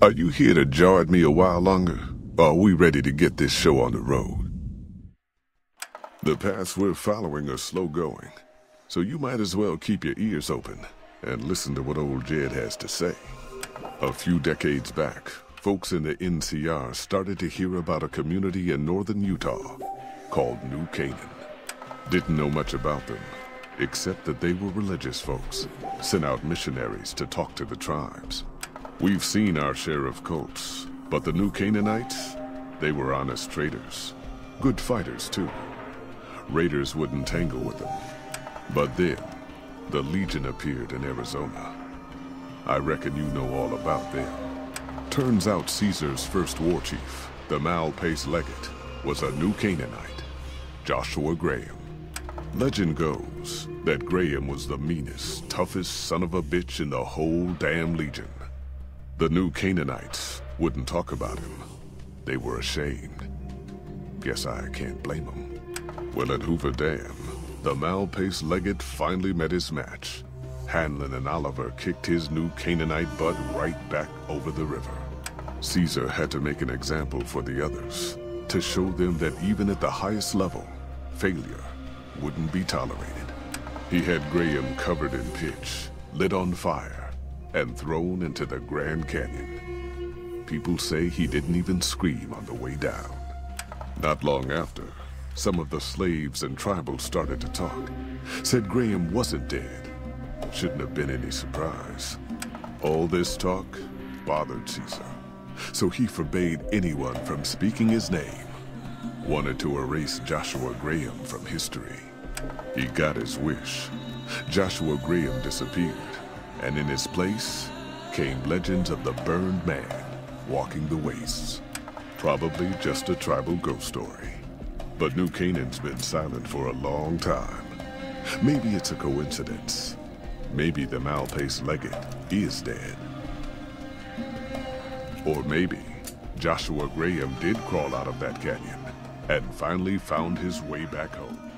Are you here to jar at me a while longer? Or are we ready to get this show on the road? The paths we're following are slow going, so you might as well keep your ears open and listen to what old Jed has to say. A few decades back, folks in the NCR started to hear about a community in northern Utah called New Canaan. Didn't know much about them, except that they were religious folks, sent out missionaries to talk to the tribes. We've seen our share of cults, but the New Canaanites, they were honest traders. Good fighters, too. Raiders wouldn't tangle with them. But then, the Legion appeared in Arizona. I reckon you know all about them. Turns out Caesar's first war chief, the Malpais Legate, was a New Canaanite, Joshua Graham. Legend goes that Graham was the meanest, toughest son of a bitch in the whole damn Legion. The New Canaanites wouldn't talk about him. They were ashamed. Guess I can't blame them. Well, at Hoover Dam, the Malpais Legate finally met his match. Hanlon and Oliver kicked his new Canaanite butt right back over the river. Caesar had to make an example for the others, to show them that even at the highest level, failure wouldn't be tolerated. He had Graham covered in pitch, lit on fire, and thrown into the Grand Canyon. People say he didn't even scream on the way down. Not long after, some of the slaves and tribals started to talk. Said Graham wasn't dead. Shouldn't have been any surprise. All this talk bothered Caesar. So he forbade anyone from speaking his name. Wanted to erase Joshua Graham from history. He got his wish. Joshua Graham disappeared, and in his place came legends of the burned man walking the wastes. Probably just a tribal ghost story. But New Canaan's been silent for a long time. Maybe it's a coincidence. Maybe the Malpais Legate is dead. Or maybe Joshua Graham did crawl out of that canyon and finally found his way back home.